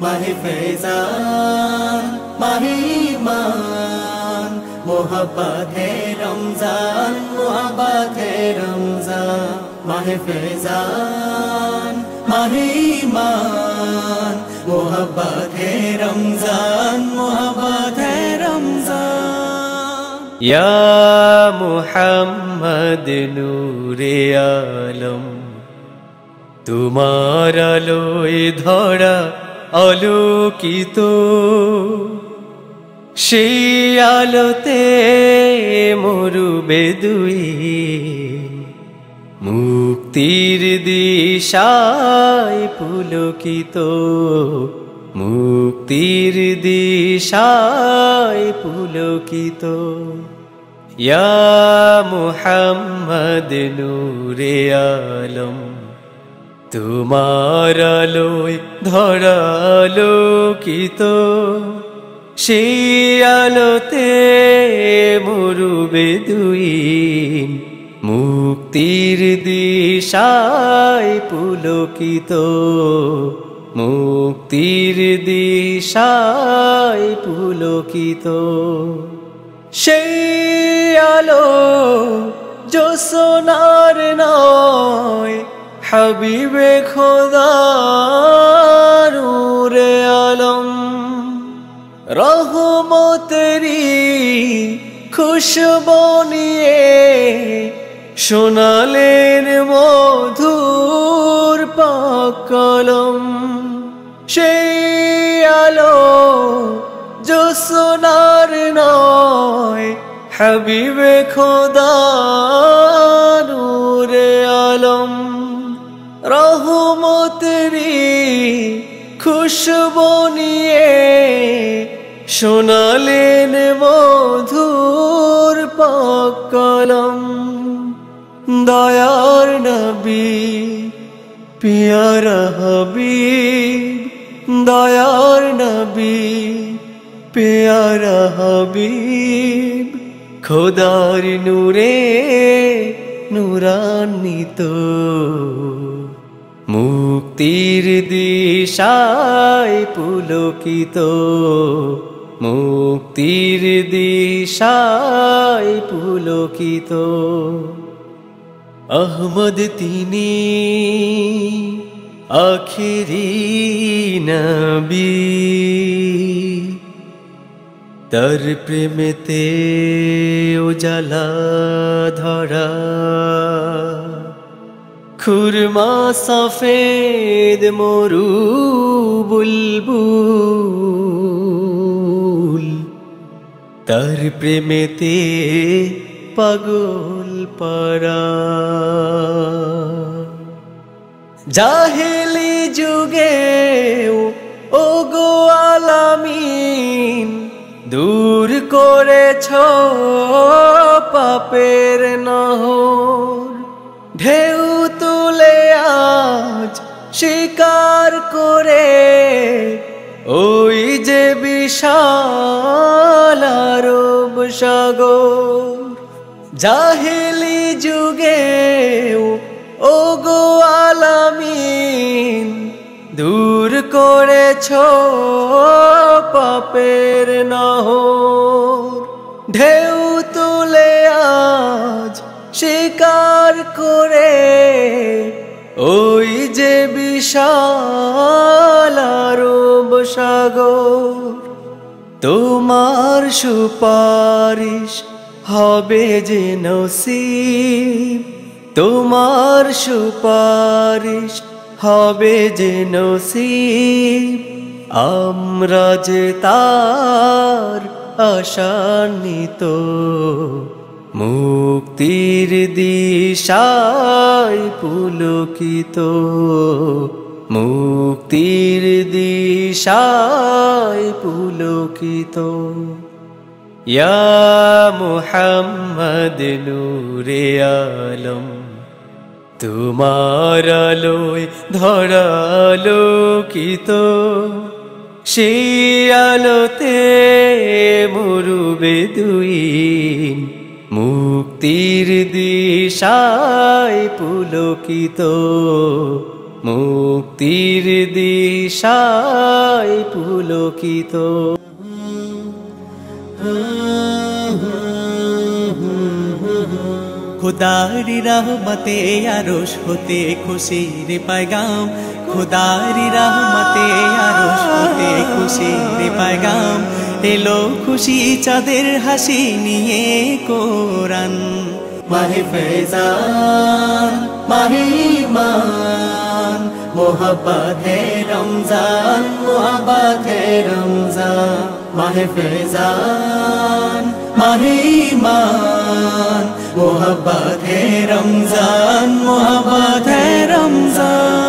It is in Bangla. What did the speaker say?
মাহে ফেজান মাহে ইমান মোহব্বত হে রমজান মোহব্বত হে রমজান মাহে ফেজান মাহে ইমান মোহব্বত হে রমজান মোহব্বত হে রমজান মুহাম্মদ নূরে আলম তোমার আলোয় ধরা আলোকিত। সেই আলোতে মরু বেদুই মুক্তির দিশায় পুলকিত। মুক্তির দিশায় পুলকিত। ইয়া মুহাম্মদ নূরে আলম। তোমার আলোয় ধরালোকিত, সেই আলোতে মরুবে দুই মুক্তির দিশায় পুলকিত, মুক্তির দিশায় পুলকিত। সেই আলো সোনার নয় হাবিবে খোদারে আলম রহমতেরি খুশবো নিয়ে শোনালেন মধুর পাকলম। সেই আলো সোনার নয় হাবিবে খোদারে খুশবো নিয়ে শোনালেন মধুর পাকলম। দয়ার নবী, পিয়ারা হাবিব। দয়ার নবী, পেয়ারা হাবিব। খোদার নূরে নূরান্বিত। মুক্তির দিশায় পুলকিত মুক্তির দিশায় পুলকিত। আহমদ তিনি আখিরি নবী। তার প্রেমেতে উজালা ধরা। খুরমা সফেদ মরু বুলবুল। তার প্রেমেতে পাগল পারা জাহেলি যুগে ও গো আলামিন দূর করেছ স্বীকার করে ওই যে বিশাল আরব সাগর, জাহেলি যুগে ও গো আলামিন দূর করেছ পাপের নহর। ঢেউ তুলে আজ স্বীকার করে বিশাল আরব সাগর, তোমার সুপারিশ হবে যে নসিব। তোমার সুপারিশ হবে যে নসিব। আমরা যে তার আশান্বিত, মুক্তির দিশায় পুলকিত। মুক্তির দিশায় পুলকিত। ইয়া মুহাম্মদ নূরে আলম, তোমার আলোয় ধরালোকিত। সেই আলোতে মরুবে দুই মুক্তির দিশায় পুলকিত। মুক্তির দিশায় পুলকিত। খুদারি রহমতে আরশ হতে খুশির পায়গাম। খুদারি রহমতে আরশ হতে খুশির পায়গাম। এলো খুশি চাঁদের হাসি নিয়ে কোরআন। মাহে ফেজান, মাহে মান মোহব্বত হে রমজান মোহব্বত হে রমজান মাহে ফেজান মাহে মান মোহব্বত হে রমজান মোহব্বত হে রমজান